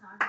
done.